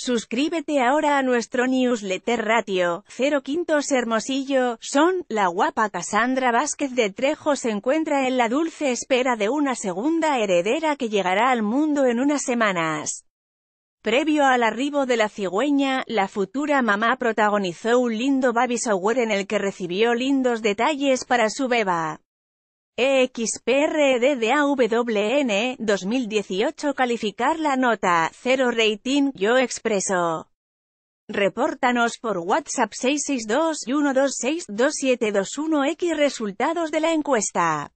Suscríbete ahora a nuestro newsletter Ratio, Cero Quintos Hermosillo, son, la guapa Cassandra Vázquez de Trejo se encuentra en la dulce espera de una segunda heredera que llegará al mundo en unas semanas. Previo al arribo de la cigüeña, la futura mamá protagonizó un lindo baby shower en el que recibió lindos detalles para su beba. EXPRDDAWN 2018 Calificar la nota, 0 rating, yo expreso. Repórtanos por WhatsApp 662-126-2721X Resultados de la encuesta.